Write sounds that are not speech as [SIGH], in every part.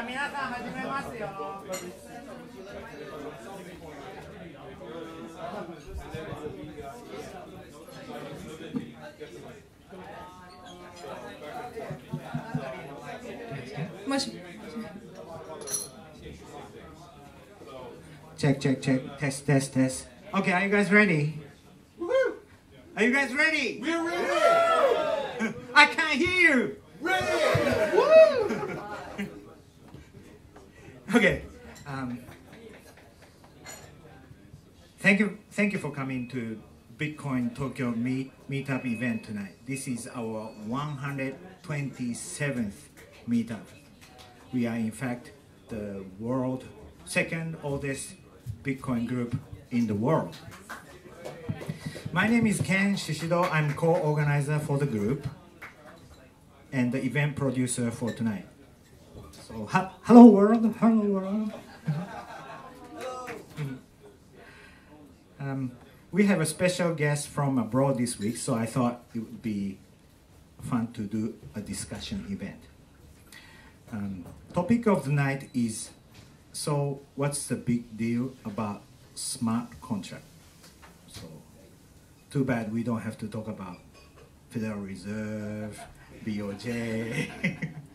あ皆さん始めますよ Much. Check, check, check. Test, test, test. Okay, are you guys ready? Are you guys ready? We're ready! [LAUGHS] I can't hear you. Ready! Okay. Um, thank you, thank you for coming to Bitcoin Tokyo meet, meetup event tonight. This is our 127th meetup. We are in fact the world second oldest Bitcoin group in the world. My name is Ken Shishido. I'm co-organizer for the group and the event producer for tonight. So, ha- hello world, hello world. um, we have a special guest from abroad this week, so I thought it would be fun to do a discussion event. Um, topic of the night is so what's the big deal about smart contract? So too bad we don't have to talk about Federal Reserve, BOJ, [LAUGHS]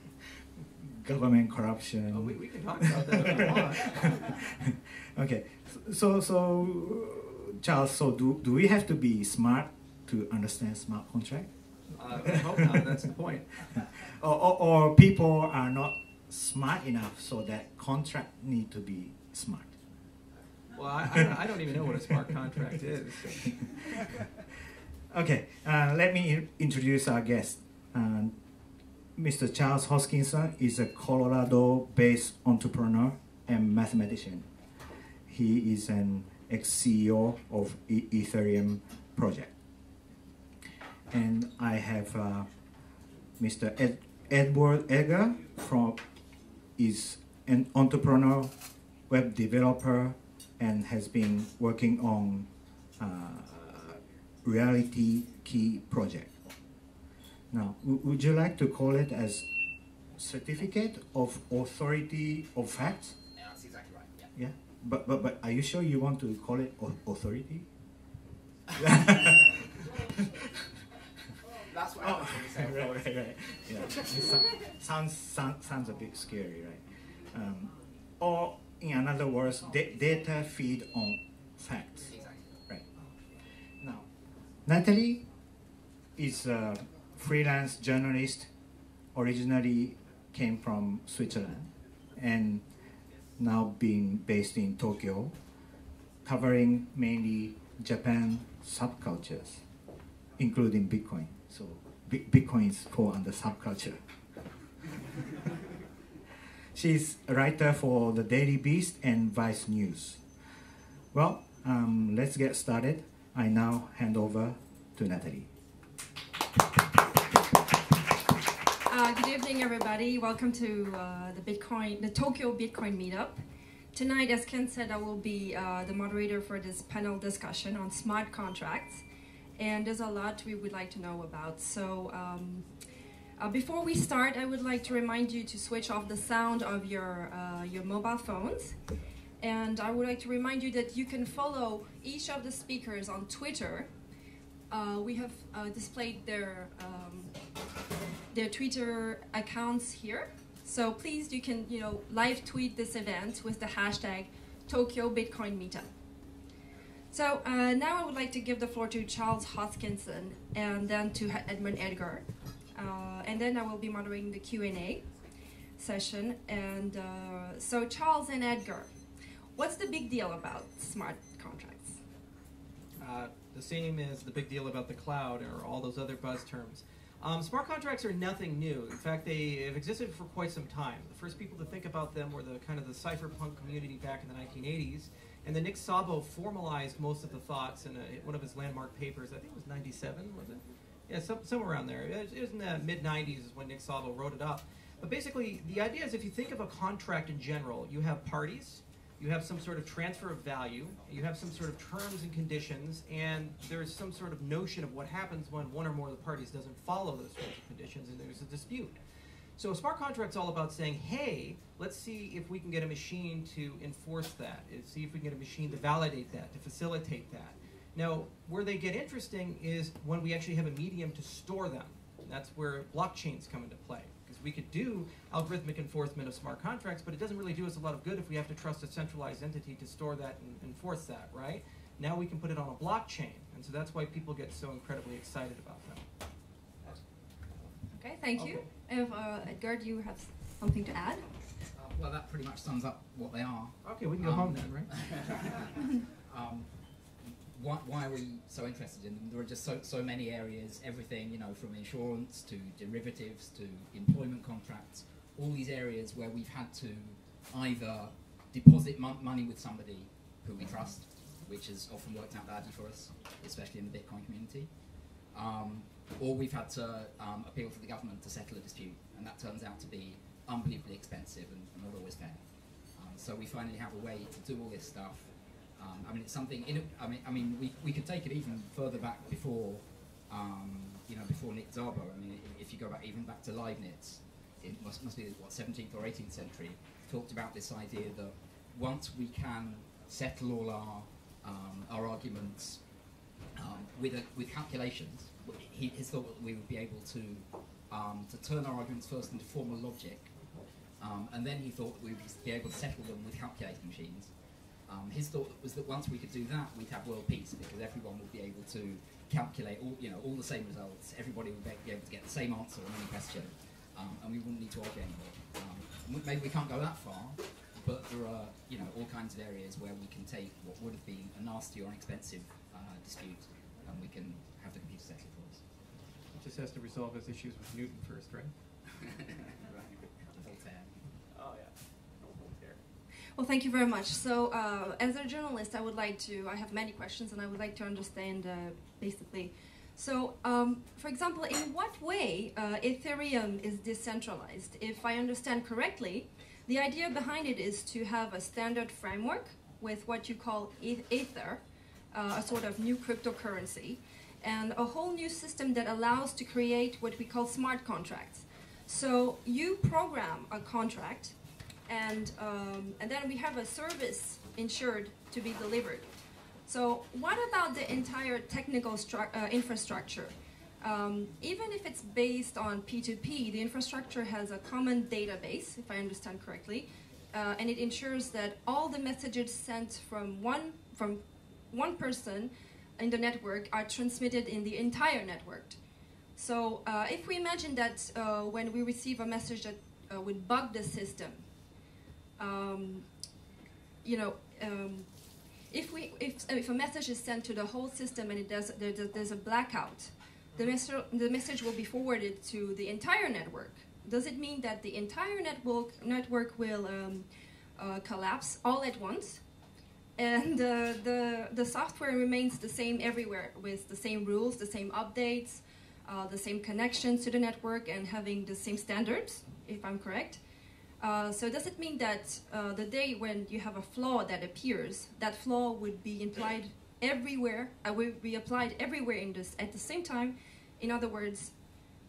government corruption. Oh, we, we can talk about that if you want. [LAUGHS] okay, so so Charles, so do, do we have to be smart to understand smart contract? Uh, I hope not. That's the point. [LAUGHS] or, or, or people are not smart enough so that contract need to be smart. Well, I, I, don't, I don't even know what a smart contract is. [LAUGHS] Okay, uh, let me introduce our guest. Um, Mr. Charles Hoskinson is a Colorado-based entrepreneur and mathematician. He is an ex-CEO of e- Ethereum project. And I have uh, Mr. Ed- Edward Edgar from is an entrepreneur, web developer, and has been working on uh, reality key project. Now, would you like to call it as certificate of authority of facts? Yeah, that's exactly right. Yeah. Yeah, but but but are you sure you want to call it authority? [LAUGHS] That's what Oh, happens when you say [LAUGHS] right, right, right. Yeah, it so- sounds sounds a bit scary, right? Um, or in other words, da- data feed on facts. Exactly. Right. Now, Nathalie is a freelance journalist. Originally came from Switzerland, and now being based in Tokyo, covering mainly Japan subcultures, including Bitcoin. So Bi- Bitcoin is fall under subculture. [LAUGHS] She's a writer for the Daily Beast and Vice News. Well, um, let's get started. I now hand over to Nathalie. Uh, good evening, everybody. Welcome to uh, the Bitcoin, the Tokyo Bitcoin Meetup. Tonight, as Ken said, I will be uh, the moderator for this panel discussion on smart contracts, and there's a lot we would like to know about. So, um, uh, before we start, I would like to remind you to switch off the sound of your uh, your mobile phones, and I would like to remind you that you can follow each of the speakers on Twitter. Uh, we have displayed their um, their Twitter accounts here. So please, you can you know live tweet this event with the hashtag Tokyo Bitcoin Meetup. So uh, now I would like to give the floor to Charles Hoskinson and then to Edmund Edgar, uh, and then I will be moderating the Q and A session. And uh, so Charles and Edgar, what's the big deal about smart contracts? Uh, the same as the big deal about the cloud or all those other buzz terms. Um, smart contracts are nothing new. In fact, they have existed for quite some time. The first people to think about them were the kind of the cypherpunk community back in the 1980s, and then Nick Szabo formalized most of the thoughts in a, one of his landmark papers. I think it was 97, was it? Yeah, some, somewhere around there. It was, in the mid 90s is when Nick Szabo wrote it up. But basically, the idea is if you think of a contract in general, you have parties, you have some sort of transfer of value, you have some sort of terms and conditions, and there's some sort of notion of what happens when one or more of the parties doesn't follow those terms and conditions, and there's a dispute. So a smart contract's all about saying, hey, let's see if we can get a machine to enforce that, see if we can get a machine to validate that, to facilitate that. Now, where they get interesting is when we actually have a medium to store them. That's where blockchains come into play. Because we could do algorithmic enforcement of smart contracts, but it doesn't really do us a lot of good if we have to trust a centralized entity to store that and enforce that, right? Now we can put it on a blockchain. And so that's why people get so incredibly excited about them. Okay, thank you. If uh, Edgar, do you have something to add? Uh, well, that pretty much sums up what they are. Okay, we can go Um, home then, right? [LAUGHS] um, why, why are we so interested in them? There are just so, so many areas, everything, you know, from insurance to derivatives to employment contracts, all these areas where we've had to either deposit mon- money with somebody who we trust, which has often worked out badly for us, especially in the Bitcoin community, um, or we've had to um, appeal to the government to settle a dispute, and that turns out to be unbelievably expensive and, and not always fair. Um, so we finally have a way to do all this stuff. Um, I mean, it's something. In I mean, I mean, we, we could take it even further back before, um, you know, before Nick Szabo. I mean, if you go back even back to Leibniz, it must must be what 17th or 18th century, talked about this idea that once we can settle all our um, our arguments um, with a, with calculations, he, thought that we would be able to um, to turn our arguments first into formal logic, um, and then he thought we would be able to settle them with calculating machines. Um, his thought was that once we could do that, we'd have world peace because everyone would be able to calculate all you know all the same results. Everybody would be able to get the same answer on any question, um, and we wouldn't need to argue anymore. Um, maybe we can't go that far, but there are you know all kinds of areas where we can take what would have been a nasty or an expensive uh, dispute, and we can have the computer settle it for us. It just has to resolve his issues with Newton first, right? [LAUGHS] right. Voltaire. Oh, yeah. No Voltaire. Well, thank you very much. So, uh, as a journalist, I would like to. I have many questions, and I would like to understand uh, basically. So, um, for example, in what way uh, Ethereum is decentralized? If I understand correctly, the idea behind it is to have a standard framework with what you call Ether, uh, a sort of new cryptocurrency, and a whole new system that allows to create what we call smart contracts. So you program a contract and um, and then we have a service insured to be delivered. So what about the entire technical uh, infrastructure? Um, even if it's based on P2P, the infrastructure has a common database, if I understand correctly, uh, and it ensures that all the messages sent from one from one person in the network are transmitted in the entire network. So uh, if we imagine that uh, when we receive a message that uh, would bug the system, um, you know, um, if we if, if a message is sent to the whole system and it does there, there- there's a blackout, the message the message will be forwarded to the entire network. Does it mean that the entire network network will um, uh, collapse all at once? And uh, the the software remains the same everywhere with the same rules, the same updates, uh, the same connections to the network, and having the same standards, if I'm correct. Uh, so does it mean that uh, the day when you have a flaw that appears, that flaw would be implied everywhere, uh, would be applied everywhere in this at the same time? In other words,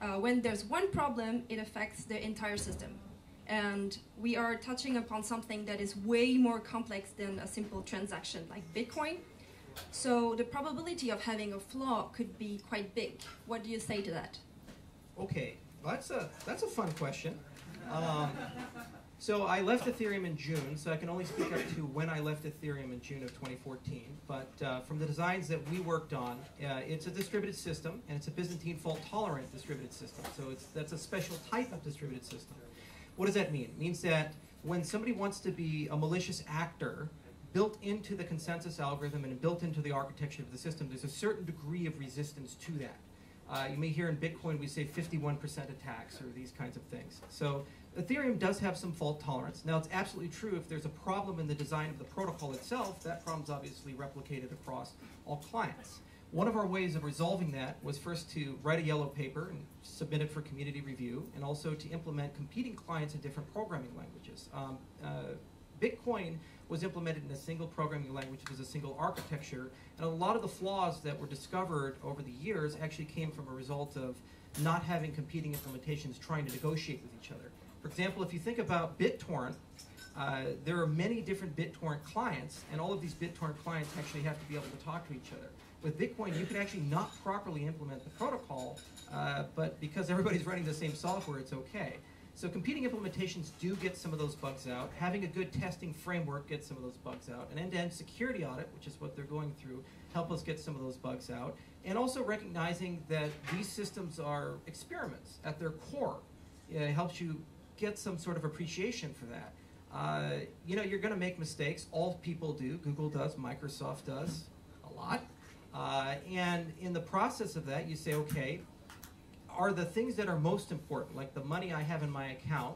uh, when there's one problem, it affects the entire system. And we are touching upon something that is way more complex than a simple transaction like Bitcoin. So the probability of having a flaw could be quite big. What do you say to that? Okay, that's a that's a fun question. Um, so I left Ethereum in June, so I can only speak up to when I left Ethereum in June of 2014. But uh, from the designs that we worked on, uh, it's a distributed system, and it's a Byzantine fault-tolerant distributed system. So it's that's a special type of distributed system. What does that mean? It means that when somebody wants to be a malicious actor, built into the consensus algorithm and built into the architecture of the system, there's a certain degree of resistance to that. Uh, you may hear in Bitcoin we say 51% attacks or these kinds of things. So Ethereum does have some fault tolerance. Now it's absolutely true if there's a problem in the design of the protocol itself, that problem's obviously replicated across all clients. One of our ways of resolving that was first to write a yellow paper and submit it for community review, and also to implement competing clients in different programming languages. Um, uh, Bitcoin was implemented in a single programming language, it was a single architecture, and a lot of the flaws that were discovered over the years actually came from a result of not having competing implementations trying to negotiate with each other. For example, if you think about BitTorrent, uh, there are many different BitTorrent clients, and all of these BitTorrent clients actually have to be able to talk to each other. With Bitcoin, you can actually not properly implement the protocol, uh, but because everybody's running the same software, it's okay. So competing implementations do get some of those bugs out. Having a good testing framework gets some of those bugs out. An end-to-end security audit, which is what they're going through, help us get some of those bugs out. And also recognizing that these systems are experiments at their core. It helps you get some sort of appreciation for that. Uh, you know, you're going to make mistakes. All people do. Google does. Microsoft does a lot. Uh, and in the process of that, you say, okay, are the things that are most important, like the money I have in my account,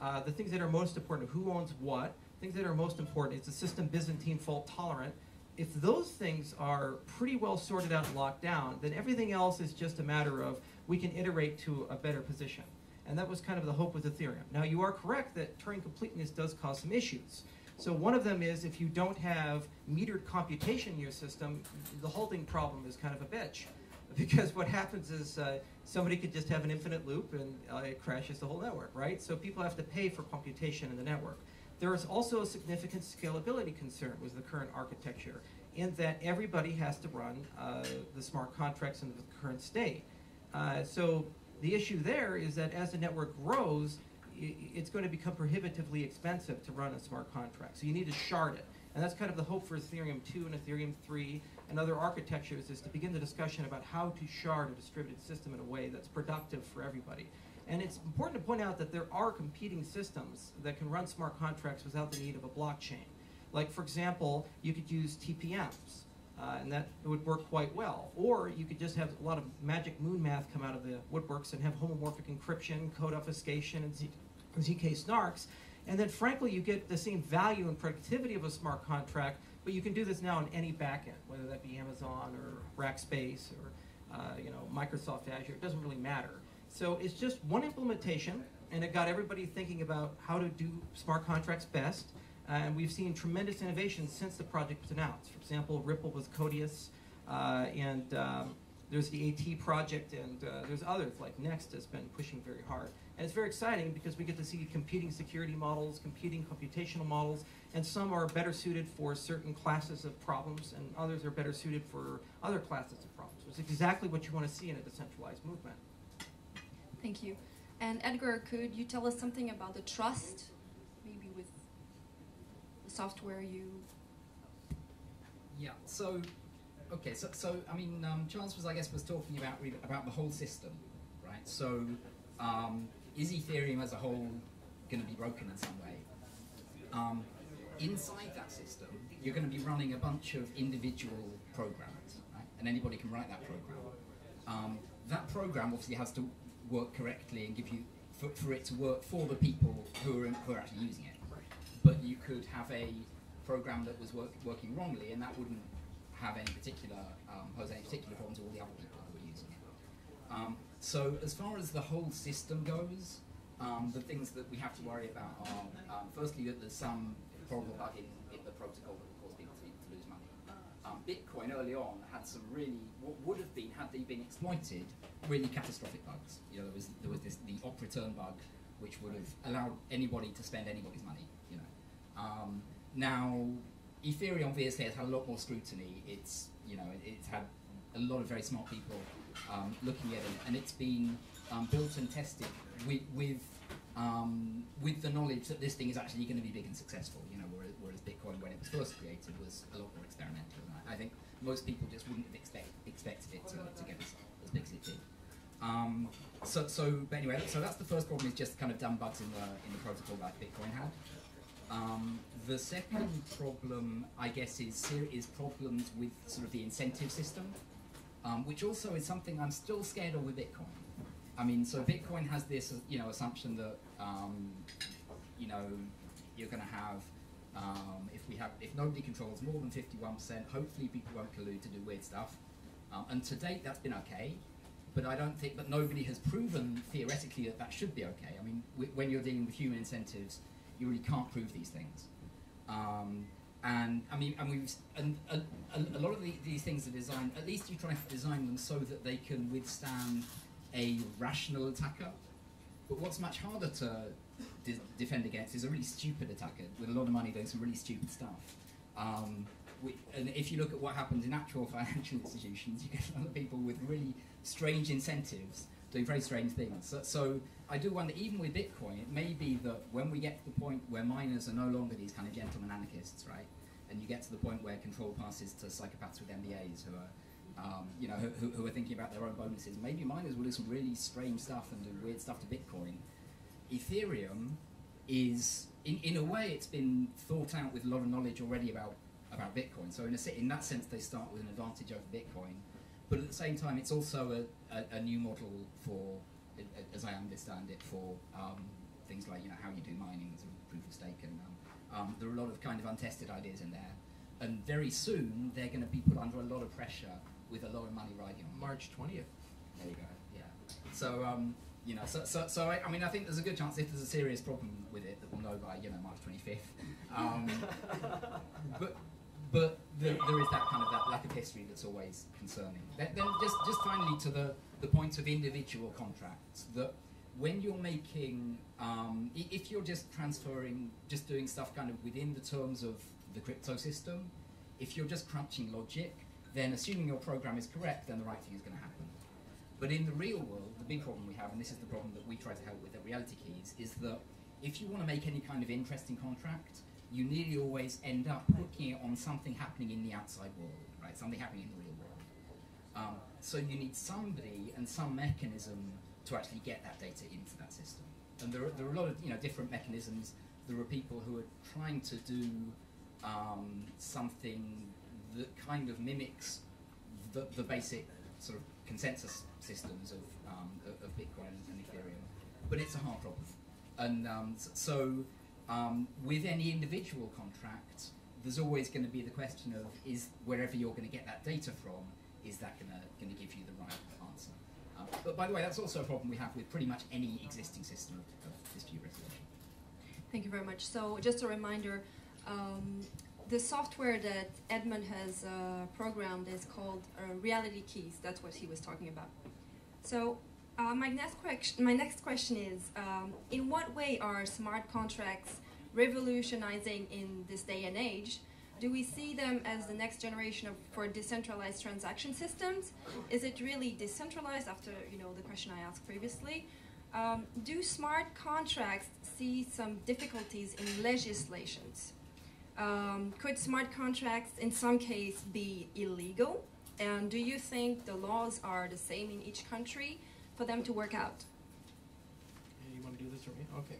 uh, the things that are most important, who owns what, things that are most important, is the system Byzantine fault tolerant. If those things are pretty well sorted out and locked down, then everything else is just a matter of we can iterate to a better position. And that was kind of the hope with Ethereum. Now, you are correct that Turing completeness does cause some issues. So one of them is if you don't have metered computation in your system, the halting problem is kind of a bitch. [LAUGHS] Because what happens is uh, somebody could just have an infinite loop and uh, it crashes the whole network, right? So people have to pay for computation in the network. There is also a significant scalability concern with the current architecture in that everybody has to run uh, the smart contracts in the current state. Uh, so the issue there is that as the network grows, it's going to become prohibitively expensive to run a smart contract. So you need to shard it. And that's kind of the hope for Ethereum 2 and Ethereum 3 and other architectures is to begin the discussion about how to shard a distributed system in a way that's productive for everybody. And it's important to point out that there are competing systems that can run smart contracts without the need of a blockchain. Like, for example, you could use TPMs, uh, and that would work quite well. Or you could just have a lot of magic moon math come out of the woodworks and have homomorphic encryption, code obfuscation, and ZK SNARKs. And then, frankly, you get the same value and productivity of a smart contract, but you can do this now on any backend, whether that be Amazon or Rackspace or uh, you know Microsoft Azure. It doesn't really matter. So it's just one implementation, and it got everybody thinking about how to do smart contracts best. Uh, and we've seen tremendous innovation since the project was announced. For example, Ripple with Codius, uh, and um, there's the AT project, and uh, there's others like Nxt has been pushing very hard. And it's very exciting because we get to see competing security models, competing computational models, and some are better suited for certain classes of problems, and others are better suited for other classes of problems. It's exactly what you want to see in a decentralized movement. Thank you. And Edgar, could you tell us something about the trust, maybe with the software you? Yeah. So Okay, so, so I mean, um, Charles was, I guess, was talking about about the whole system, right? So, um, is Ethereum as a whole going to be broken in some way? Um, inside that system, you're going to be running a bunch of individual programs, right? And anybody can write that program. Um, that program obviously has to work correctly and give you for, for it to work for the people who are, who are actually using it. But you could have a program that was work, working wrongly, and that wouldn't have any particular um, pose any particular problems to all the other people who are using it. Um, so as far as the whole system goes, um, the things that we have to worry about are um, firstly that there's some horrible bug in, in the protocol that will cause people to, to lose money. Um, Bitcoin early on had some really what would have been had they been exploited really catastrophic bugs. You know there was there was this the op return bug which would have allowed anybody to spend anybody's money. You know um, now Ethereum obviously has had a lot more scrutiny. It's you know it's had a lot of very smart people um, looking at it, and it's been um, built and tested with with um, with the knowledge that this thing is actually going to be big and successful. Bitcoin when it was first created was a lot more experimental. I, I think most people just wouldn't have expect, expected it to, to get as, as big as it did. Um, so, so, but anyway, so that's the first problem is just kind of dumb bugs in the in the protocol that Bitcoin had. Um, the second problem, I guess, is is problems with sort of the incentive system, um, which also is something I'm still scared of with Bitcoin. I mean, so Bitcoin has this, you know, assumption that, um, you know, you're going to have, um, if we have, if nobody controls more than 51%, hopefully people won't collude to do weird stuff. Um, and to date, that's been okay. But I don't think, but nobody has proven theoretically that that should be okay. I mean, when you're dealing with human incentives, you really can't prove these things. Um, and I mean, and we've and a, a, lot of the, these things are designed. At least you try to design them so that they can withstand a rational attacker. But what's much harder to defend against is a really stupid attacker with a lot of money doing some really stupid stuff. Um, we, and if you look at what happens in actual [LAUGHS] financial institutions, you get a lot of people with really strange incentives doing very strange things. So, so I do wonder, even with Bitcoin, it may be that when we get to the point where miners are no longer these kind of gentleman anarchists, right? And you get to the point where control passes to psychopaths with MBAs who are, um, you know, who, who are thinking about their own bonuses. Maybe miners will do some really strange stuff and do weird stuff to Bitcoin. Ethereum is, in, in a way, it's been thought out with a lot of knowledge already about about Bitcoin. So in, a, in that sense, they start with an advantage over Bitcoin. But at the same time, it's also a, a, a new model for, as I understand it, for um, things like you know how you do mining, sort of proof of stake, and um, um, there are a lot of kind of untested ideas in there. And very soon, they're going to be put under a lot of pressure with a lot of money riding on. March twentieth. There you go. Yeah. So um, you know, so so, so I, I, mean, I think there's a good chance if there's a serious problem with it that we'll know by you know March 25th. Um, [LAUGHS] but but there, there is that kind of that lack of history that's always concerning. Then, then just just finally to the the point of individual contracts that when you're making um, if you're just transferring just doing stuff kind of within the terms of the crypto system if you're just crunching logic then assuming your program is correct then the right thing is going to happen but in the real world big problem we have and this is the problem that we try to help with at reality keys is that if you want to make any kind of interesting contract you nearly always end up hooking it on something happening in the outside world, right? Something happening in the real world. Um, so you need somebody and some mechanism to actually get that data into that system. And there are, there are a lot of you know different mechanisms. There are people who are trying to do um, something that kind of mimics the, the basic sort of consensus systems of, um, of, Bitcoin and Ethereum, but it's a hard problem. And um, so um, with any individual contract, there's always going to be the question of is wherever you're going to get that data from, is that going to give you the right answer? Um, but by the way, that's also a problem we have with pretty much any existing system of, of dispute resolution. Thank you very much. So just a reminder, um, the software that Edmund has uh, programmed is called uh, Reality Keys. That's what he was talking about. So uh, my next question, my next question is, um, in what way are smart contracts revolutionizing in this day and age? Do we see them as the next generation of for decentralized transaction systems? Is it really decentralized? After you know the question I asked previously, um, do smart contracts see some difficulties in legislations? Um, could smart contracts, in some case, be illegal? And do you think the laws are the same in each country? for them to work out. You want to do this for me? Okay.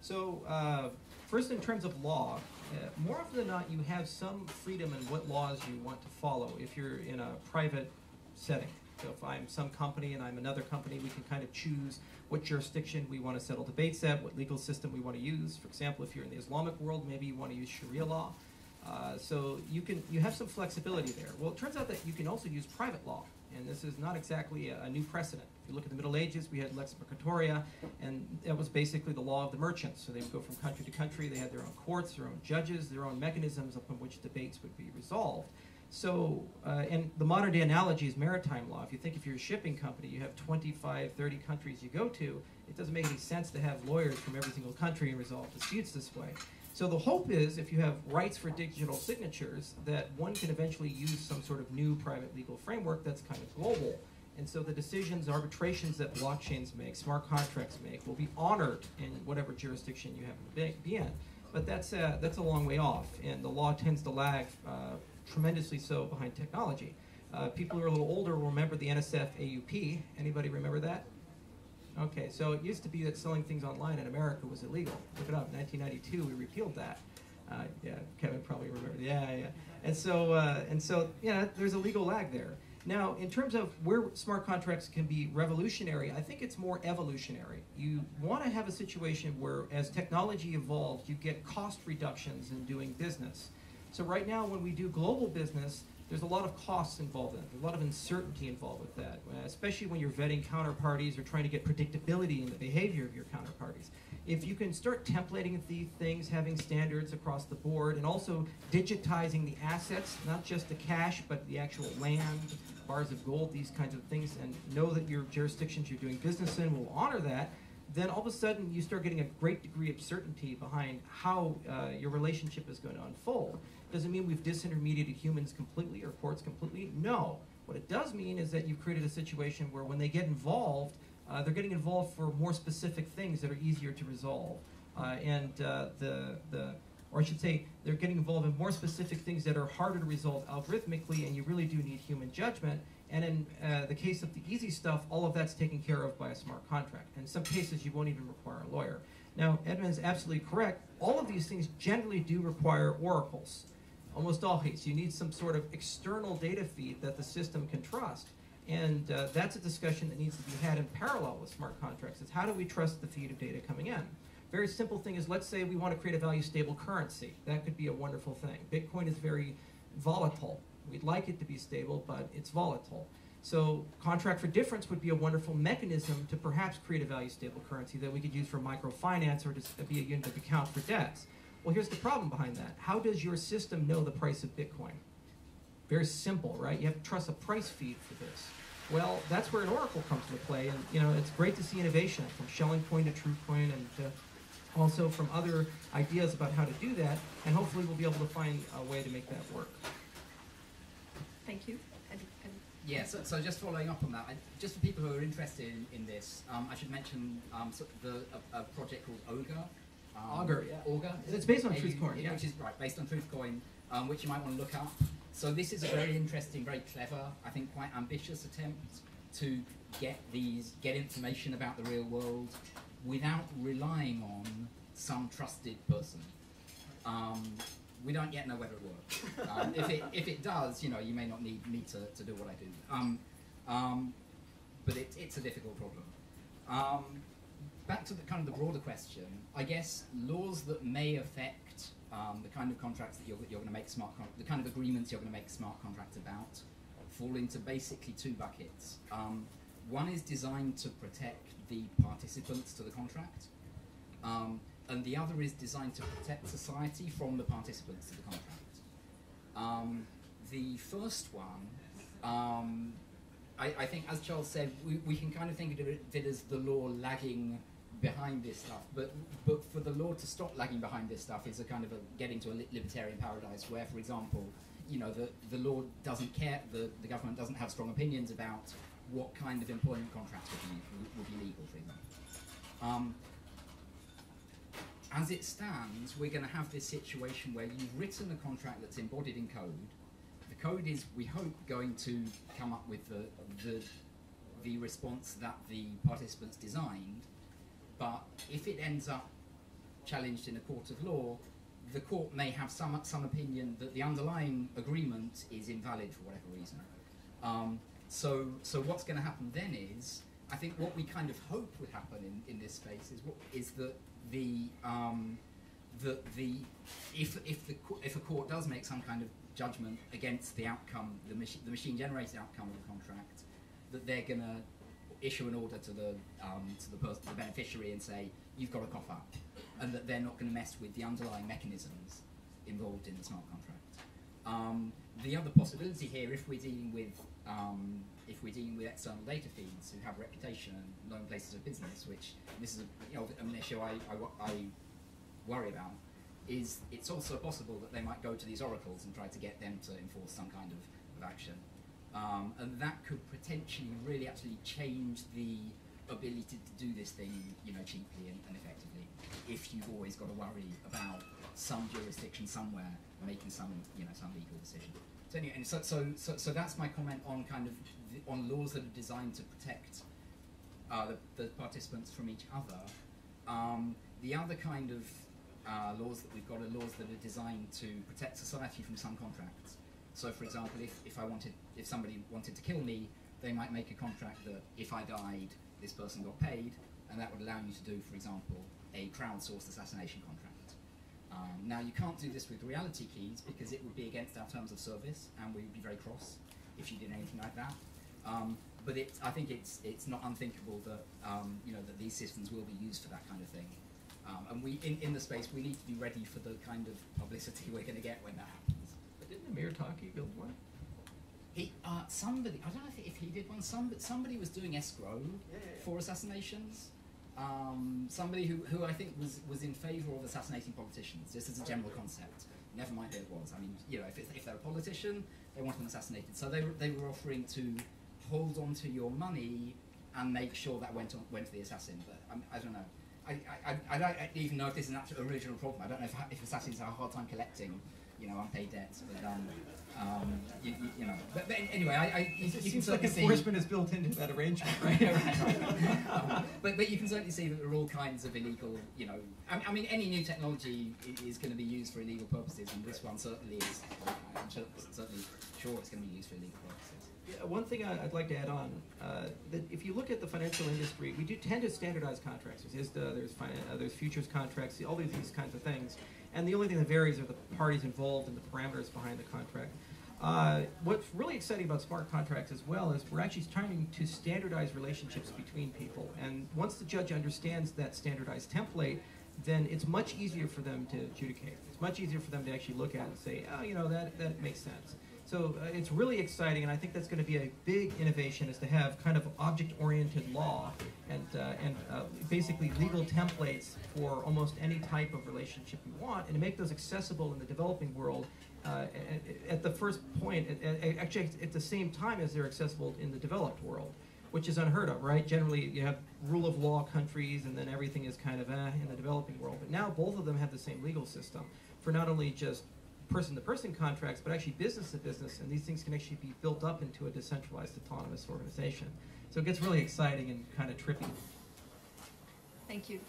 So, uh, first, in terms of law, uh, more often than not, you have some freedom in what laws you want to follow if you're in a private setting. So, if I'm some company and I'm another company, we can kind of choose what jurisdiction we want to settle debates at, what legal system we want to use. For example, if you're in the Islamic world, maybe you want to use Sharia law. Uh, so you can you have some flexibility there. Well, it turns out that you can also use private law, and this is not exactly a, a new precedent. If you look at the Middle Ages, we had lex mercatoria, and that was basically the law of the merchants. So they would go from country to country. They had their own courts, their own judges, their own mechanisms upon which debates would be resolved. So, uh, and the modern day analogy is maritime law. If you think if you're a shipping company, you have 25, 30 countries you go to, it doesn't make any sense to have lawyers from every single country and resolve disputes this way. So the hope is if you have rights for digital signatures, that one can eventually use some sort of new private legal framework that's kind of global. And so the decisions, arbitrations that blockchains make, smart contracts make, will be honored in whatever jurisdiction you happen to be in. But that's a, that's a long way off, and the law tends to lag uh, tremendously so behind technology. Uh, people who are a little older will remember the NSF AUP. Anybody remember that? Okay, so it used to be that selling things online in America was illegal. Look it up. 1992, we repealed that. Uh, yeah, Kevin probably remembers. Yeah, yeah. And so, uh, and so, yeah, there's a legal lag there. Now, in terms of where smart contracts can be revolutionary, I think it's more evolutionary. You want to have a situation where, as technology evolves, you get cost reductions in doing business. So right now, when we do global business, there's a lot of costs involved in it. A lot of uncertainty involved with that, uh, especially when you're vetting counterparties or trying to get predictability in the behavior of your counterparties. If you can start templating the things, having standards across the board, and also digitizing the assets, not just the cash, but the actual land, bars of gold, these kinds of things, and know that your jurisdictions you're doing business in will honor that, then all of a sudden you start getting a great degree of certainty behind how uh, your relationship is going to unfold. Doesn't mean we've disintermediated humans completely or courts completely. No. What it does mean is that you've created a situation where when they get involved, uh, they're getting involved for more specific things that are easier to resolve. Uh, and uh, the, the, or I should say, they're getting involved in more specific things that are harder to resolve algorithmically, and you really do need human judgment. And in uh, the case of the easy stuff, all of that's taken care of by a smart contract. In some cases, you won't even require a lawyer. Now, Edmund's absolutely correct. All of these things generally do require oracles. Almost always. You need some sort of external data feed that the system can trust. And uh, that's a discussion that needs to be had in parallel with smart contracts. Is how do we trust the feed of data coming in? Very simple thing is let's say we want to create a value stable currency. That could be a wonderful thing. Bitcoin is very volatile. We'd like it to be stable, but it's volatile. So contract for difference would be a wonderful mechanism to perhaps create a value stable currency that we could use for microfinance or to be a unit of account for debts. Well, here's the problem behind that. How does your system know the price of Bitcoin? Very simple, right? You have to trust a price feed for this. Well, that's where an oracle comes into play, and you know it's great to see innovation from SchellingCoin to TruthCoin, and uh, also from other ideas about how to do that. And hopefully, we'll be able to find a way to make that work. Thank you. yeah, so, so, just following up on that, I, just for people who are interested in, in this, um, I should mention um, so the, a, a, project called Augur. Um, Augur, yeah. Augur. It's based on TruthCoin, yeah. Which is right, based on TruthCoin, um, which you might want to look up. So this is a very interesting, very clever, I think quite ambitious attempt to get these, get information about the real world without relying on some trusted person. Um, we don't yet know whether it works. Um, if, it, if it does, you know, you may not need me to, to do what I do. Um, um but it, it's a difficult problem. Back to the kind of the broader question, I guess laws that may affect um, the kind of contracts that you're, you're going to make smart, the kind of agreements you're going to make smart contracts about, fall into basically two buckets. Um, one is designed to protect the participants to the contract, um, and the other is designed to protect society from the participants to the contract. Um, the first one, um, I, I, think, as Charles said, we, we can kind of think of it as the law lagging behind this stuff. But but for the law to stop lagging behind this stuff is a kind of a getting to a libertarian paradise where, for example, you know the the law doesn't care, the, the government doesn't have strong opinions about what kind of employment contracts would be would be legal for example. Um, as it stands, we're going to have this situation where you've written a contract that's embodied in code. The code is, we hope, going to come up with the, the, the response that the participants designed, but if it ends up challenged in a court of law, the court may have some, some opinion that the underlying agreement is invalid for whatever reason. Um, so, so what's going to happen then is, I think what we kind of hope would happen in, in this space is, what, is that the, um, the, the, if, if, the, if a court does make some kind of judgment against the outcome, the, machi the machine generated outcome of the contract, that they're going to issue an order to the um, to the, person, the beneficiary and say you've got to cough up, and that they're not going to mess with the underlying mechanisms involved in the smart contract. Um, the other possibility here, if we're dealing with um, if we're dealing with external data feeds who have reputation and known places of business, which this is a, you know, an issue I, I, I worry about, is it's also possible that they might go to these oracles and try to get them to enforce some kind of, of action. Um, and that could potentially really actually change the ability to do this thing, you know, cheaply and, and effectively. If you've always got to worry about some jurisdiction somewhere making some, you know, some legal decision. So anyway, so, so, so, so that's my comment on kind of the, on laws that are designed to protect uh, the, the, participants from each other. Um, the other kind of uh, laws that we've got are laws that are designed to protect society from some contracts. So, for example, if, if I wanted, if somebody wanted to kill me, they might make a contract that if I died, this person got paid, and that would allow you to do, for example, a crowdsourced assassination contract. Um, now you can't do this with reality keys because it would be against our terms of service, and we would be very cross if you did anything like that. Um, but it, I think it's it's not unthinkable that um, you know that these systems will be used for that kind of thing. Um, and we in, in the space we need to be ready for the kind of publicity [LAUGHS] we're going to get when that happens. But didn't Taaki build one? He, uh, somebody, I don't know if, if he did one. Some, somebody was doing escrow Yeah, yeah, yeah. for assassinations. Um, somebody who, who I think was, was in favour of assassinating politicians, just as a general concept. Never mind who it was. I mean, you know, if, it's, if they're a politician, they want them assassinated. So they were, they were offering to hold on to your money and make sure that went on, went to the assassin. But um, I don't know. I, I, I, I don't even know if this is an actual original problem. I don't know if, if assassins have a hard time collecting, you know, unpaid debts. But um, um, you, you, you know. But, but anyway, I, I you, It you can seems like certainly see. enforcement is built into that arrangement, right? [LAUGHS] right, right. Um, [LAUGHS] but, but you can certainly see that there are all kinds of illegal, you know, I, I mean, any new technology is going to be used for illegal purposes, and this one certainly is. I'm certainly sure it's going to be used for illegal purposes. Yeah, one thing I'd like to add on, uh, that if you look at the financial industry, we do tend to standardize contracts. There's ISDA, there's, uh, there's futures contracts, all these, these kinds of things. And the only thing that varies are the parties involved and the parameters behind the contract. Uh, what's really exciting about smart contracts as well is we're actually trying to standardize relationships between people. And once the judge understands that standardized template, then it's much easier for them to adjudicate. It's much easier for them to actually look at and say, oh, you know, that, that makes sense. So uh, it's really exciting, and I think that's going to be a big innovation is to have kind of object-oriented law and, uh, and uh, basically legal templates for almost any type of relationship you want, and to make those accessible in the developing world uh, at, at the first point, actually at the same time as they're accessible in the developed world, which is unheard of, right? Generally, you have rule of law countries, and then everything is kind of eh, in the developing world. But now both of them have the same legal system for not only just person-to-person contracts, but actually business-to-business, and these things can actually be built up into a decentralized autonomous organization. So it gets really exciting and kind of trippy. Thank you.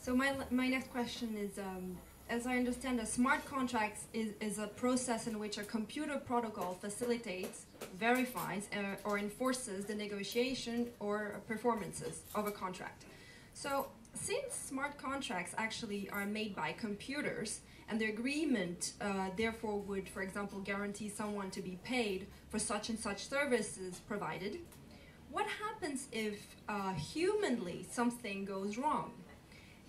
So my, my next question is, um, as I understand, a smart contracts is, is a process in which a computer protocol facilitates, verifies, uh, or enforces the negotiation or performances of a contract. So since smart contracts actually are made by computers, and the agreement uh, therefore would, for example, guarantee someone to be paid for such and such services provided, what happens if uh, humanly something goes wrong?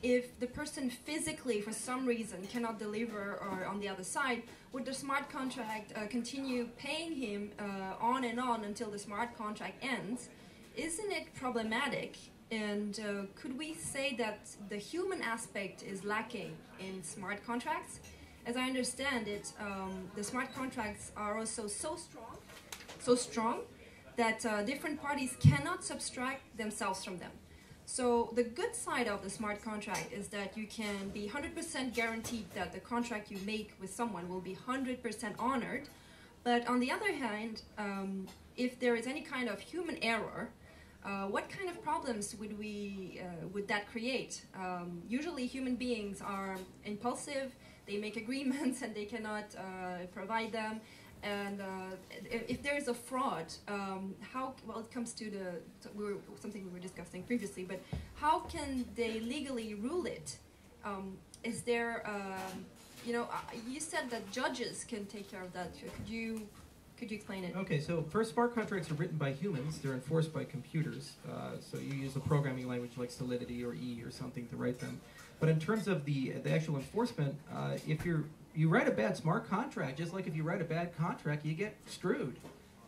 If the person physically, for some reason, cannot deliver or on the other side, would the smart contract uh, continue paying him uh, on and on until the smart contract ends? Isn't it problematic? And uh, could we say that the human aspect is lacking in smart contracts? As I understand it, um, the smart contracts are also so strong, so strong that uh, different parties cannot subtract themselves from them. So the good side of the smart contract is that you can be 100% guaranteed that the contract you make with someone will be 100% honored. But on the other hand, um, if there is any kind of human error, uh, what kind of problems would we uh, would that create? Um, usually, human beings are impulsive. They make [LAUGHS] agreements and they cannot uh, provide them. And uh, if, if there is a fraud, um, how well it comes to the we were, something we were discussing previously, but how can they legally rule it? Um, is there, um, you know, uh, you said that judges can take care of that. Could you could you explain it? Okay, so first, smart contracts are written by humans. They're enforced by computers. Uh, so you use a programming language like Solidity or E or something to write them. But in terms of the the actual enforcement, uh, if you're you write a bad smart contract, just like if you write a bad contract, you get screwed.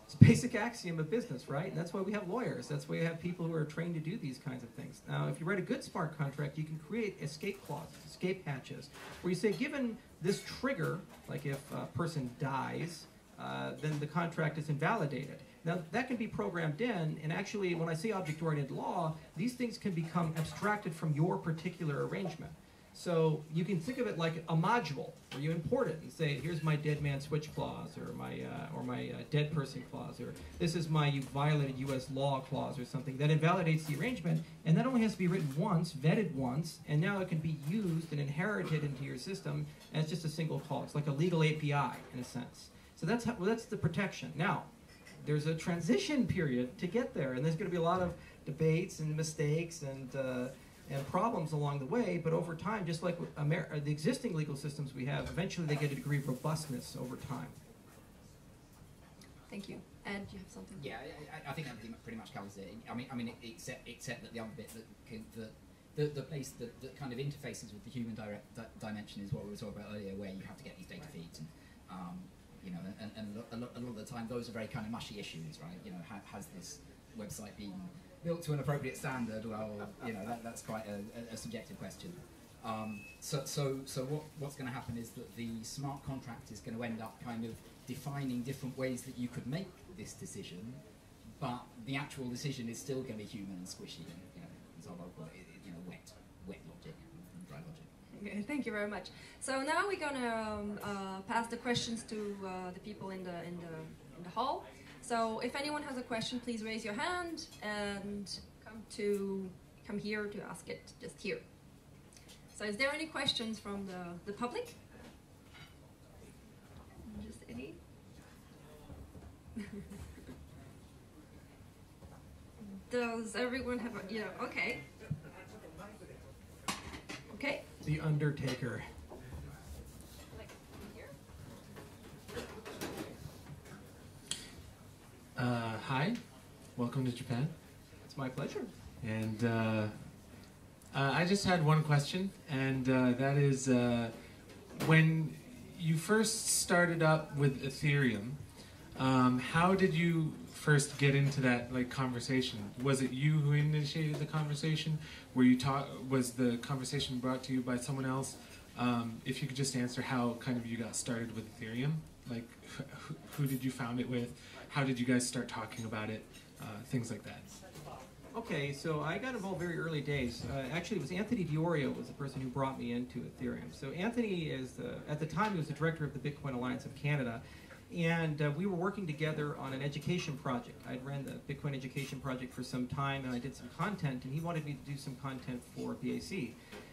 It's a basic axiom of business, right? And that's why we have lawyers. That's why we have people who are trained to do these kinds of things. Now, if you write a good smart contract, you can create escape clauses, escape hatches, where you say, given this trigger, like if a person dies, uh, then the contract is invalidated. Now, that can be programmed in, and actually, when I say object-oriented law, these things can become abstracted from your particular arrangement. So you can think of it like a module where you import it and say, "Here's my dead man switch clause, or my uh, or my uh, dead person clause, or this is my you violated U.S. law clause, or something that invalidates the arrangement." And that only has to be written once, vetted once, and now it can be used and inherited into your system as just a single call. It's like a legal API in a sense. So that's how, well, that's the protection. Now, there's a transition period to get there, and there's going to be a lot of debates and mistakes and uh, and problems along the way, but over time, just like Amer- uh, the existing legal systems we have, eventually they get a degree of robustness over time. Thank you. Ed, do you have something? Yeah, I, I think that pretty much covers it. I mean, I mean, except except that the other bit that can, the, the the place that, that kind of interfaces with the human direct di dimension is what we were talking about earlier, where you have to get these data feeds, and um, you know, and, and a, lot, a lot of the time those are very kind of mushy issues, right? You know, ha has this website been built to an appropriate standard? Well, you know, that, that's quite a, a, subjective question. Um, so, so, so what, what's going to happen is that the smart contract is going to end up kind of defining different ways that you could make this decision, but the actual decision is still going to be human and squishy, and, you know, you know, wet, wet logic and dry logic. Thank you very much. So now we're gonna um, uh, pass the questions to uh, the people in the in the hall. So if anyone has a question, please raise your hand and come to come here to ask it just here. So is there any questions from the, the public? Just any? [LAUGHS] Does everyone have a, you know, okay. Okay. The Undertaker. Uh, hi, welcome to Japan. It's my pleasure. And uh, uh, I just had one question, and uh, that is uh, when you first started up with Ethereum, um, how did you first get into that like conversation? Was it you who initiated the conversation? Were you talk? Was the conversation brought to you by someone else? Um, if you could just answer how kind of you got started with Ethereum, like who, who did you found it with? How did you guys start talking about it? Uh, things like that. Okay, so I got involved very early days. Uh, actually, it was Anthony Di Iorio was the person who brought me into Ethereum. So Anthony is the, at the time he was the director of the Bitcoin Alliance of Canada, and uh, we were working together on an education project. I'd ran the Bitcoin education project for some time, and I did some content, and he wanted me to do some content for BAC.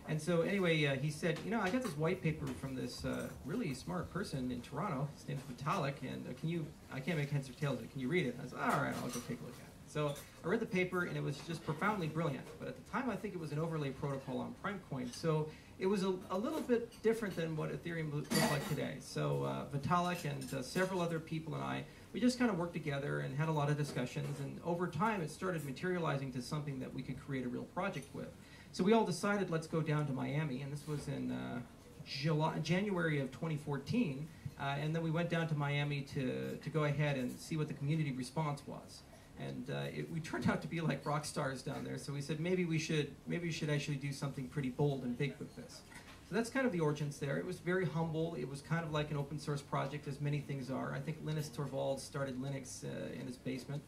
And so anyway, uh, he said, you know, I got this white paper from this uh, really smart person in Toronto. His name's Vitalik, and uh, can you? I can't make heads or tails of it. Can you read it? I said, all right, I'll go take a look at it. So I read the paper, and it was just profoundly brilliant. But at the time, I think it was an overlay protocol on PrimeCoin. So it was a, a little bit different than what Ethereum looks like today. So uh, Vitalik and uh, several other people and I, we just kind of worked together and had a lot of discussions. And over time, it started materializing to something that we could create a real project with. So we all decided let's go down to Miami, and this was in uh, July, January of 2014. Uh, and then we went down to Miami to, to go ahead and see what the community response was. And uh, it, we turned out to be like rock stars down there. So we said maybe we should maybe we should actually do something pretty bold and big with this. So that's kind of the origins there. It was very humble. It was kind of like an open source project, as many things are. I think Linus Torvalds started Linux uh, in his basement,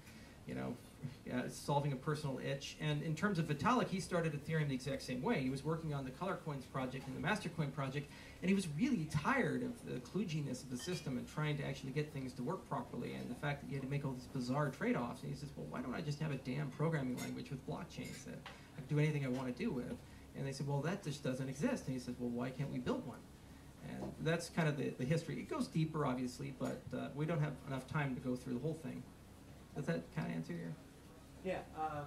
you know, uh, solving a personal itch. And in terms of Vitalik, he started Ethereum the exact same way. He was working on the Color Coins project and the Mastercoin project, and he was really tired of the kludginess of the system and trying to actually get things to work properly, and the fact that you had to make all these bizarre trade-offs. And he says, well, why don't I just have a damn programming language with blockchains that I can do anything I want to do with? And they said, well, that just doesn't exist. And he says, well, why can't we build one? And that's kind of the, the history. It goes deeper, obviously, but uh, we don't have enough time to go through the whole thing. Does that kind of answer your... Yeah. Um,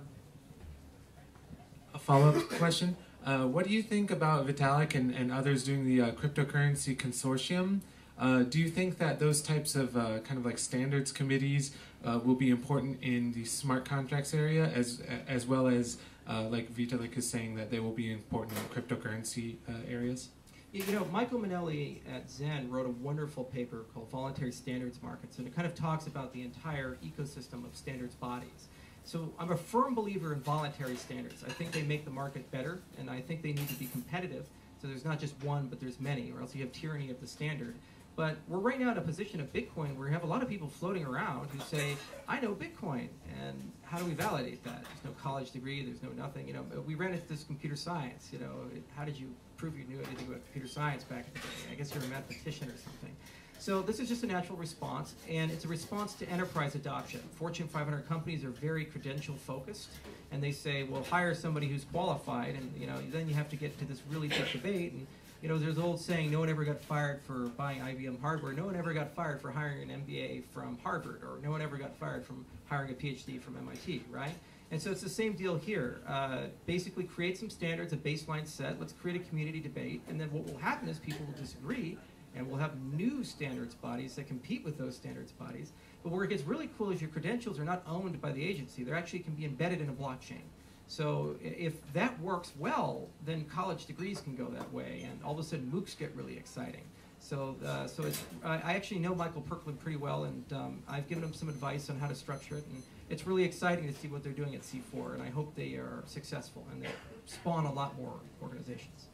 a follow-up [COUGHS] question. Uh, what do you think about Vitalik and, and others doing the uh, cryptocurrency consortium? Uh, do you think that those types of uh, kind of like standards committees uh, will be important in the smart contracts area as as well as uh, like Vitalik is saying that they will be important in cryptocurrency areas? You know, Michael Manelli at Zen wrote a wonderful paper called Voluntary Standards Markets, and it kind of talks about the entire ecosystem of standards bodies. So I'm a firm believer in voluntary standards. I think they make the market better, and I think they need to be competitive. So there's not just one, but there's many, or else you have tyranny of the standard. But we're right now in a position of Bitcoin where we have a lot of people floating around who say, I know Bitcoin, and how do we validate that? There's no college degree, there's no nothing. You know, we ran into this computer science, you know, how did you prove you knew anything about computer science back in the day? I guess you're a mathematician or something. So this is just a natural response, and it's a response to enterprise adoption. Fortune 500 companies are very credential focused, and they say, well, hire somebody who's qualified, and you know, then you have to get to this really big debate. And you know, there's an old saying, no one ever got fired for buying IBM hardware. No one ever got fired for hiring an MBA from Harvard, or no one ever got fired from hiring a PhD from MIT, right? And so it's the same deal here. Uh, basically, create some standards, a baseline set. Let's create a community debate, and then what will happen is people will disagree, and we'll have new standards bodies that compete with those standards bodies. But where it gets really cool is your credentials are not owned by the agency; they actually can be embedded in a blockchain. So if that works well, then college degrees can go that way, and all of a sudden MOOCs get really exciting. So, uh, so it's, I actually know Michael Perklin pretty well, and um, I've given him some advice on how to structure it, and it's really exciting to see what they're doing at C4, and I hope they are successful and they spawn a lot more organizations.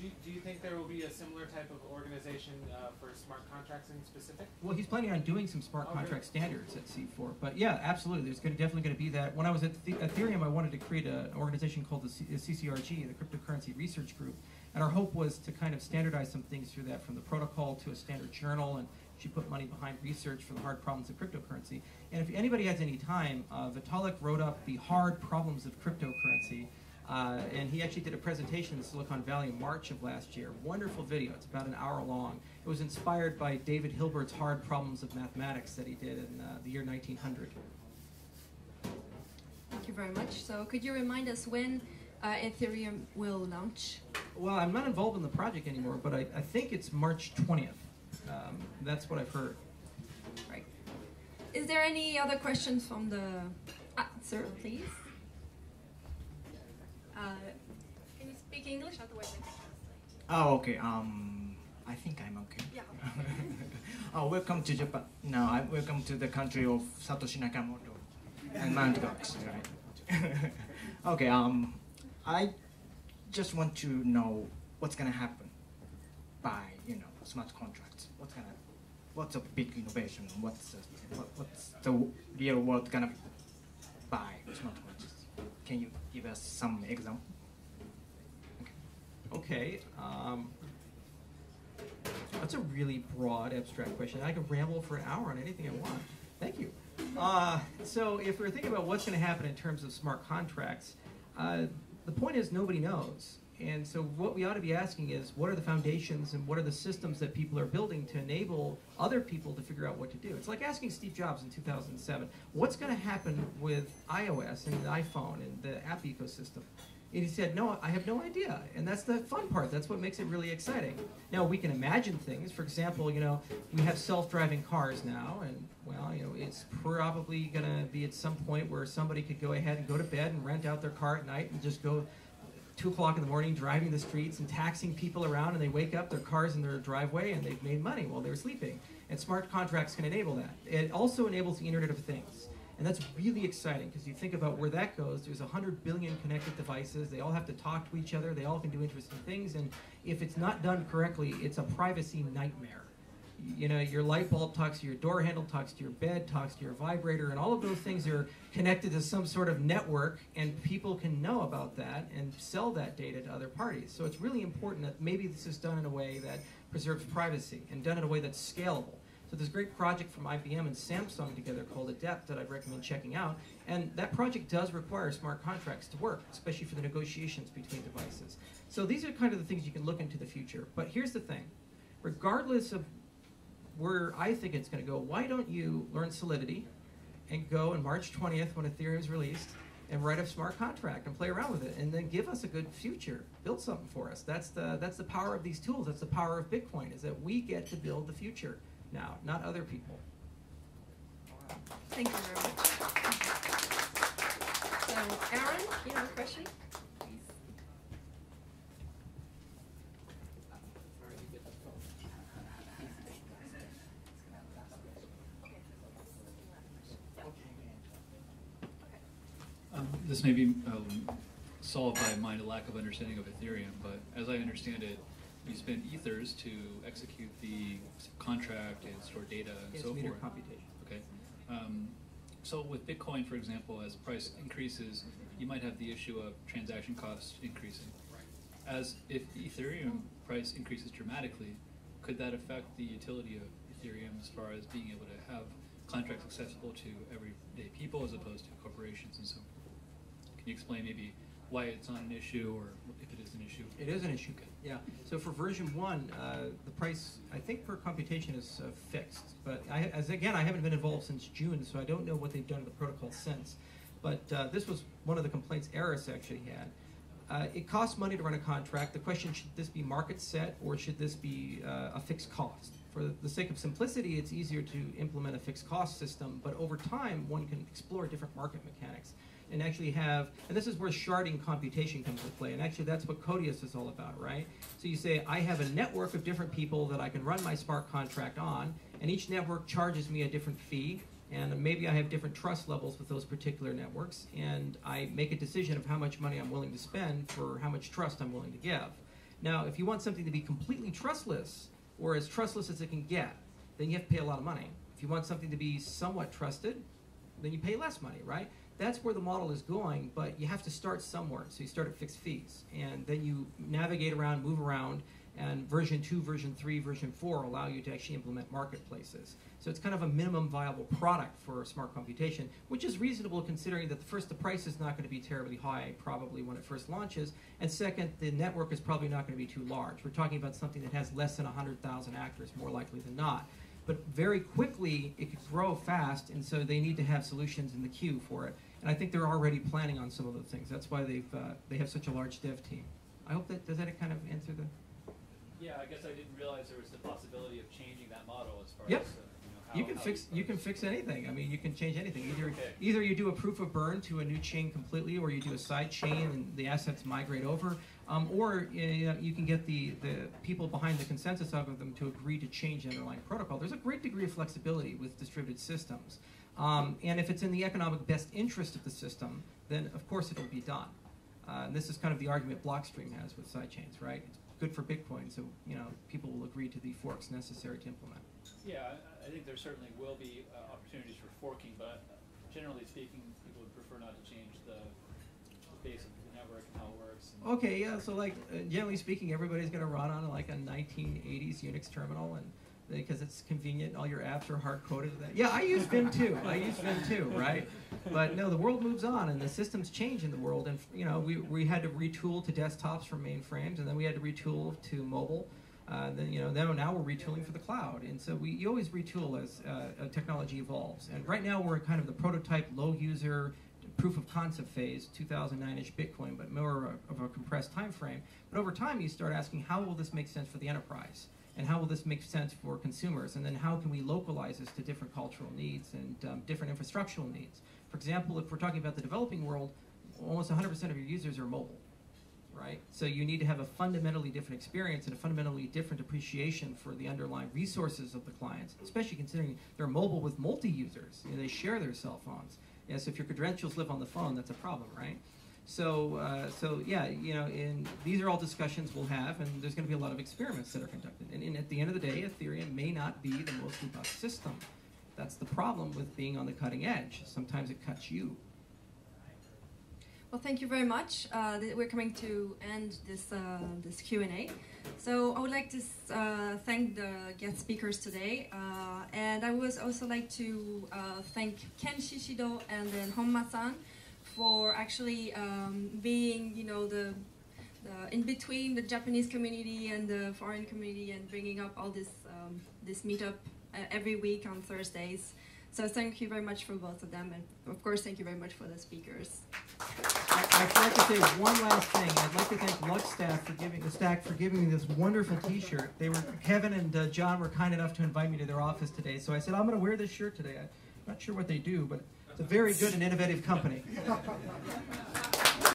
Do you, do you think there will be a similar type of organization uh, for smart contracts in specific? Well, he's planning on doing some smart Oh, contract standards at C4. But yeah, absolutely. There's gonna, definitely going to be that. When I was at the- Ethereum, I wanted to create a, an organization called the, C, the CCRG, the Cryptocurrency Research Group. And our hope was to kind of standardize some things through that, from the protocol to a standard journal. And she put money behind research for the hard problems of cryptocurrency. And if anybody has any time, uh, Vitalik wrote up the hard problems of cryptocurrency. Uh, and he actually did a presentation in Silicon Valley in March of last year. Wonderful video. It's about an hour long. It was inspired by David Hilbert's Hard Problems of Mathematics that he did in uh, the year 1900. Thank you very much. So could you remind us when uh, Ethereum will launch? Well, I'm not involved in the project anymore, but I, I think it's March 20th. Um, that's what I've heard. Right. Is there any other questions from the... Ah, sir, please. Uh, can you speak English? Otherwise, I can translate. Oh, okay. Um, I think I'm okay. Yeah. [LAUGHS] oh, welcome to Japan. No, I welcome to the country of Satoshi Nakamoto and Mt. Gox, right? okay. Um, I just want to know what's gonna happen by you know smart contracts. What's gonna, what's a big innovation? What's the, what, what's the real world gonna buy smart contracts? Can you give us some example? Okay. Um, that's a really broad, abstract question. I could ramble for an hour on anything I want. Thank you. Uh, so, if we're thinking about what's going to happen in terms of smart contracts, uh, the point is nobody knows. And so, what we ought to be asking is what are the foundations and what are the systems that people are building to enable other people to figure out what to do? It's like asking Steve Jobs in 2007 what's going to happen with iOS and the iPhone and the app ecosystem? And he said, No, I have no idea. And that's the fun part. That's what makes it really exciting. Now, we can imagine things. For example, you know, we have self driving cars now, and, well, you know, it's probably going to be at some point where somebody could go ahead and go to bed and rent out their car at night and just go two o'clock in the morning driving the streets and taxing people around, and they wake up, their car's in their driveway, and they've made money while they were sleeping. And smart contracts can enable that. It also enables the Internet of Things. And that's really exciting because you think about where that goes. There's 100 billion connected devices. They all have to talk to each other. They all can do interesting things. And if it's not done correctly, it's a privacy nightmare. You know, your light bulb talks to your door handle, talks to your bed, talks to your vibrator, and all of those things are connected to some sort of network, and people can know about that and sell that data to other parties. So it's really important that maybe this is done in a way that preserves privacy and done in a way that's scalable. So there's a great project from IBM and Samsung together called Adept that I'd recommend checking out. And that project does require smart contracts to work, especially for the negotiations between devices. So these are kind of the things you can look into the future. But here's the thing. Regardless of where I think it's going to go, why don't you learn Solidity and go on March 20th when Ethereum is released and write a smart contract and play around with it and then give us a good future. Build something for us. That's the that's the power of these tools. That's the power of Bitcoin is that we get to build the future now, not other people. Thank you very much. So, Aaron, you have a question? Um, this may be um, solved by my lack of understanding of Ethereum, but as I understand it, you spend ethers to execute the contract and store data and It's so meter forth. computation. Okay. Um, so with Bitcoin, for example, as price increases, you might have the issue of transaction costs increasing. As if Ethereum price increases dramatically, could that affect the utility of Ethereum as far as being able to have contracts accessible to everyday people as opposed to corporations and so forth? Can you explain maybe why it's not an issue or if it is an issue? It is an issue. Yeah. So for version one, uh, the price I think per computation is uh, fixed. But I, as again, I haven't been involved since June, so I don't know what they've done to the protocol since. but uh, this was one of the complaints Eris actually had. Uh, it costs money to run a contract. The question should this be market set or should this be uh, a fixed cost? For the sake of simplicity, it's easier to implement a fixed cost system, but over time, one can explore different market mechanics and actually have, and this is where sharding computation comes into play, and actually that's what Codius is all about, right? So you say, I have a network of different people that I can run my smart contract on, and each network charges me a different fee, and maybe I have different trust levels with those particular networks, and I make a decision of how much money I'm willing to spend for how much trust I'm willing to give. Now, if you want something to be completely trustless, or as trustless as it can get, then you have to pay a lot of money. If you want something to be somewhat trusted, then you pay less money, right? That's where the model is going, but you have to start somewhere. So you start at fixed fees, and then you navigate around, move around, and version 2, version 3, version 4 allow you to actually implement marketplaces. So it's kind of a minimum viable product for smart computation, which is reasonable considering that first, the price is not going to be terribly high probably when it first launches, and second, the network is probably not going to be too large. We're talking about something that has less than 100,000 actors, more likely than not. But very quickly, it could grow fast, and so they need to have solutions in the queue for it. And I think they're already planning on some of those things. That's why they've uh, they have such a large dev team. I hope that does that kind of answer the. Yeah, I guess I didn't realize there was the possibility of changing that model as far yep. as. Uh, you can fix you can fix anything. I mean, you can change anything. Either okay. either you do a proof of burn to a new chain completely, or you do a side chain and the assets migrate over, um, or you, know, you can get the the people behind the consensus algorithm to agree to change the underlying protocol. There's a great degree of flexibility with distributed systems. Um, and if it's in the economic best interest of the system, then of course it'll be done. Uh, and this is kind of the argument Blockstream has with sidechains, right? It's good for Bitcoin, so you know people will agree to the forks necessary to implement. Yeah, I, I think there certainly will be uh, opportunities for forking, but generally speaking, people would prefer not to change the, the base of the network and how it works. Okay, yeah. So like uh, generally speaking, everybody's going to run on like a 1980s Unix terminal and because it's convenient. All your apps are hard coded. Yeah, I use Vim too. I use Vim too, right? But no, the world moves on, and the systems change in the world. And you know, we, we had to retool to desktops from mainframes, and then we had to retool to mobile. Uh, then you know, now now we're retooling for the cloud, and so we you always retool as uh, technology evolves. And right now we're kind of the prototype, low user, proof of concept phase, 2009-ish Bitcoin, but more of a compressed time frame. But over time, you start asking, how will this make sense for the enterprise? And how will this make sense for consumers? And then how can we localize this to different cultural needs and um, different infrastructural needs? For example, if we're talking about the developing world, almost 100% of your users are mobile, right? So you need to have a fundamentally different experience and a fundamentally different appreciation for the underlying resources of the clients, especially considering they're mobile with multi-users. You know, they share their cell phones. Yes, if your credentials live on the phone, that's a problem, right? So, uh, so yeah, you know, and these are all discussions we'll have, and there's going to be a lot of experiments that are conducted. And, and, at the end of the day, Ethereum may not be the most robust system. That's the problem with being on the cutting edge. Sometimes it cuts you. Well, thank you very much. Uh, we're coming to end this uh, this Q and A. So I would like to uh, thank the guest speakers today, uh, and I would also like to uh, thank Ken Shishido and then Honma-san for actually um, being, you know, the, the, in between the Japanese community and the foreign community and bringing up all this um, this meetup uh, every week on Thursdays. So thank you very much for both of them, and of course, thank you very much for the speakers. I, would like to say one last thing. I'd like to thank Lux staff for giving the stack for giving me this wonderful T-shirt. They were Kevin and uh, John were kind enough to invite me to their office today, so I said I'm going to wear this shirt today. I'm not sure what they do, but a very good and innovative company. [LAUGHS]